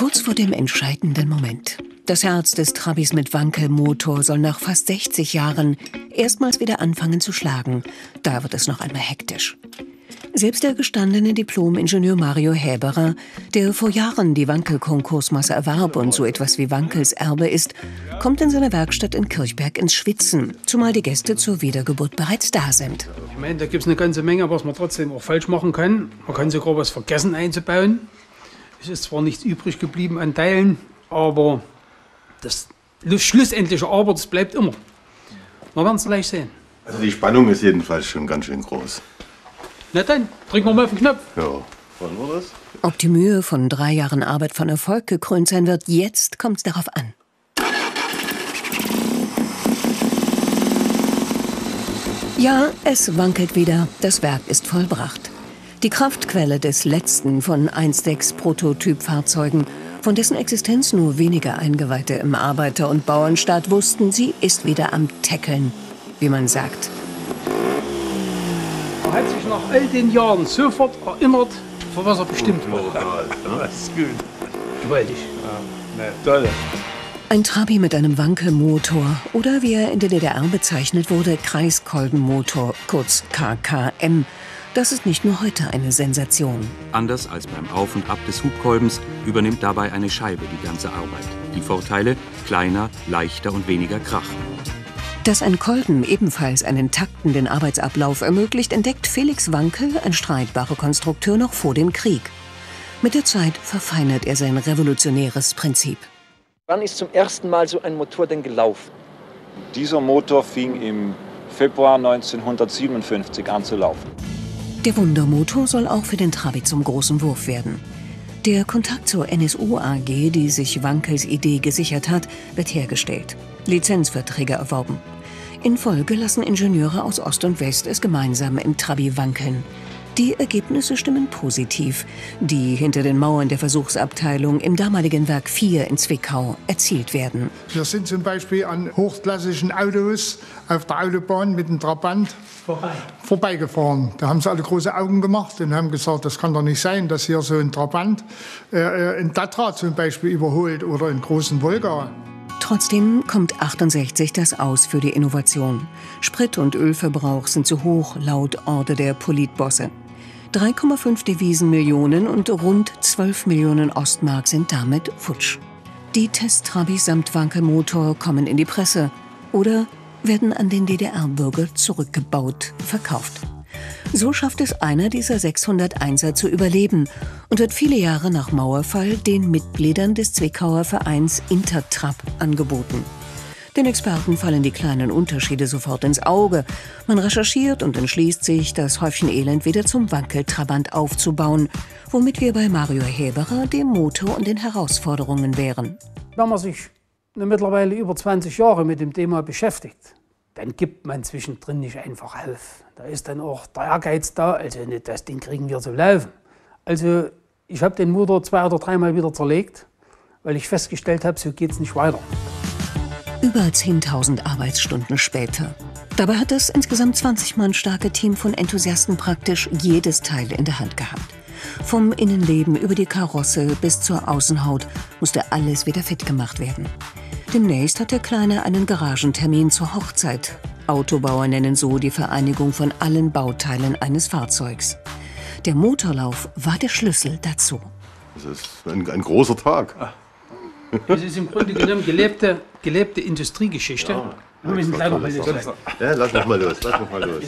Kurz vor dem entscheidenden Moment. Das Herz des Trabis mit Wankelmotor soll nach fast 60 Jahren erstmals wieder anfangen zu schlagen. Da wird es noch einmal hektisch. Selbst der gestandene Diplom-Ingenieur Mario Häberer, der vor Jahren die Wankel-Konkursmasse erwarb und so etwas wie Wankels Erbe ist, kommt in seiner Werkstatt in Kirchberg ins Schwitzen, zumal die Gäste zur Wiedergeburt bereits da sind. Ich meine, da gibt es eine ganze Menge, was man trotzdem auch falsch machen kann. Man kann sogar was vergessen einzubauen. Es ist zwar nichts übrig geblieben an Teilen, aber das schlussendliche Aber, das bleibt immer. Wir werden es gleich sehen. Also die Spannung ist jedenfalls schon ganz schön groß. Na dann, drücken wir mal auf den Knopf. Ja, wollen wir das? Ob die Mühe von drei Jahren Arbeit von Erfolg gekrönt sein wird, jetzt kommt es darauf an. Ja, es wankelt wieder. Das Werk ist vollbracht. Die Kraftquelle des letzten von 1.6 Prototypfahrzeugen, von dessen Existenz nur wenige Eingeweihte im Arbeiter- und Bauernstaat wussten, sie ist wieder am Teckeln, wie man sagt. Er hat sich nach all den Jahren sofort erinnert, für was er bestimmt war. Das ist gut. Gewaltig. Ne, toll. Ein Trabi mit einem Wankelmotor oder wie er in der DDR bezeichnet wurde, Kreiskolbenmotor, kurz KKM. Das ist nicht nur heute eine Sensation. Anders als beim Auf und Ab des Hubkolbens übernimmt dabei eine Scheibe die ganze Arbeit. Die Vorteile? Kleiner, leichter und weniger Krach. Dass ein Kolben ebenfalls einen taktenden Arbeitsablauf ermöglicht, entdeckt Felix Wankel, ein streitbarer Konstrukteur, noch vor dem Krieg. Mit der Zeit verfeinert er sein revolutionäres Prinzip. Wann ist zum ersten Mal so ein Motor denn gelaufen? Dieser Motor fing im Februar 1957 an zu laufen. Der Wundermotor soll auch für den Trabi zum großen Wurf werden. Der Kontakt zur NSU AG, die sich Wankels Idee gesichert hat, wird hergestellt. Lizenzverträge erworben. In Folge lassen Ingenieure aus Ost und West es gemeinsam im Trabi wankeln. Die Ergebnisse stimmen positiv, die hinter den Mauern der Versuchsabteilung im damaligen Werk 4 in Zwickau erzielt werden. Wir sind zum Beispiel an hochklassischen Autos auf der Autobahn mit dem Trabant Vorbei. vorbeigefahren. Da haben sie alle große Augen gemacht und haben gesagt, das kann doch nicht sein, dass hier so ein Trabant äh, ein Tatra zum Beispiel überholt oder einen großen Volga. Trotzdem kommt 68 das Aus für die Innovation. Sprit- und Ölverbrauch sind zu hoch, laut Order der Politbosse. 3,5 Devisenmillionen und rund 12 Millionen Ostmark sind damit futsch. Die Testtrabis samt Wankelmotor kommen in die Presse oder werden an den DDR-Bürger zurückgebaut, verkauft. So schafft es einer dieser 600 Einser zu überleben und wird viele Jahre nach Mauerfall den Mitgliedern des Zwickauer Vereins Intertrap angeboten. Den Experten fallen die kleinen Unterschiede sofort ins Auge. Man recherchiert und entschließt sich, das Häufchen Elend wieder zum Wankeltrabant aufzubauen, womit wir bei Mario Heberer, dem Motor und den Herausforderungen wären. Wenn man sich mittlerweile über 20 Jahre mit dem Thema beschäftigt, dann gibt man zwischendrin nicht einfach auf. Da ist dann auch der Ehrgeiz da, also nicht, das Ding kriegen wir zu laufen. Also ich habe den Motor zwei oder dreimal wieder zerlegt, weil ich festgestellt habe, so geht es nicht weiter. Über 10.000 Arbeitsstunden später. Dabei hat das insgesamt 20 Mann starke Team von Enthusiasten praktisch jedes Teil in der Hand gehabt. Vom Innenleben über die Karosse bis zur Außenhaut musste alles wieder fit gemacht werden. Demnächst hat der Kleine einen Garagentermin zur Hochzeit. Autobauer nennen so die Vereinigung von allen Bauteilen eines Fahrzeugs. Der Motorlauf war der Schlüssel dazu. Das ist ein, ein großer Tag. Das ist im Grunde genommen gelebte, gelebte Industriegeschichte. Wir müssen gleich noch mal Ja, lass noch mal los. Lass noch mal los.